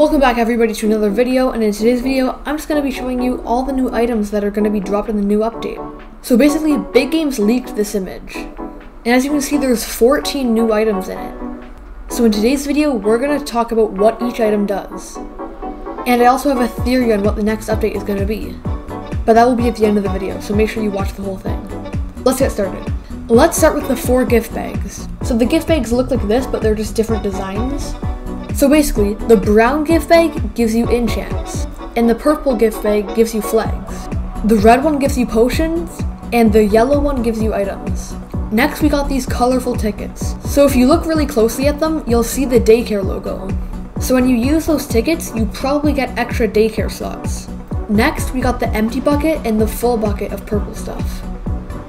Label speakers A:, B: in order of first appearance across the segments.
A: Welcome back everybody to another video and in today's video I'm just going to be showing you all the new items that are going to be dropped in the new update. So basically Big Games leaked this image and as you can see there's 14 new items in it. So in today's video we're going to talk about what each item does. And I also have a theory on what the next update is going to be. But that will be at the end of the video so make sure you watch the whole thing. Let's get started. Let's start with the four gift bags. So the gift bags look like this but they're just different designs. So basically, the brown gift bag gives you enchants, and the purple gift bag gives you flags. The red one gives you potions, and the yellow one gives you items. Next, we got these colorful tickets. So if you look really closely at them, you'll see the daycare logo. So when you use those tickets, you probably get extra daycare slots. Next, we got the empty bucket and the full bucket of purple stuff.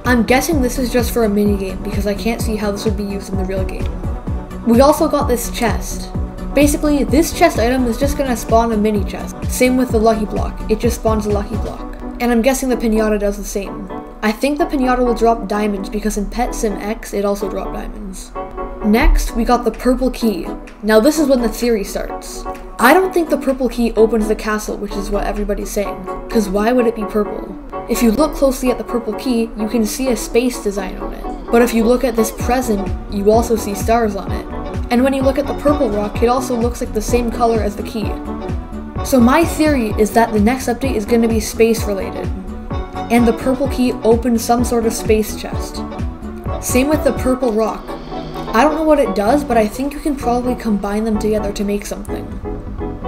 A: I'm guessing this is just for a mini game because I can't see how this would be used in the real game. We also got this chest. Basically, this chest item is just gonna spawn a mini chest. Same with the lucky block, it just spawns a lucky block. And I'm guessing the pinata does the same. I think the pinata will drop diamonds because in Pet Sim X it also dropped diamonds. Next, we got the purple key. Now this is when the theory starts. I don't think the purple key opens the castle, which is what everybody's saying, because why would it be purple? If you look closely at the purple key, you can see a space design on it. But if you look at this present, you also see stars on it. And when you look at the purple rock, it also looks like the same color as the key. So my theory is that the next update is going to be space related. And the purple key opens some sort of space chest. Same with the purple rock. I don't know what it does, but I think you can probably combine them together to make something.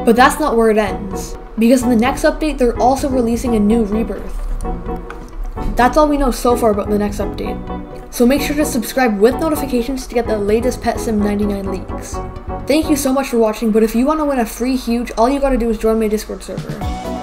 A: But that's not where it ends. Because in the next update, they're also releasing a new rebirth. That's all we know so far about the next update. So make sure to subscribe with notifications to get the latest Pet Sim 99 leaks. Thank you so much for watching, but if you want to win a free huge, all you gotta do is join my Discord server.